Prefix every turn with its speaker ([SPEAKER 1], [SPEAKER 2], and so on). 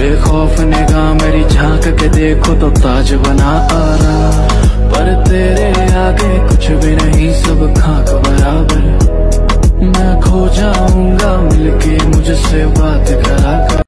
[SPEAKER 1] बेखौफ निगाह मेरी झाँक के देखो तो ताज बना आ रहा पर तेरे आगे कुछ भी नहीं, सब खाक बराबर। मैं खो जाऊँगा, मिलके मुझसे बात करा कर।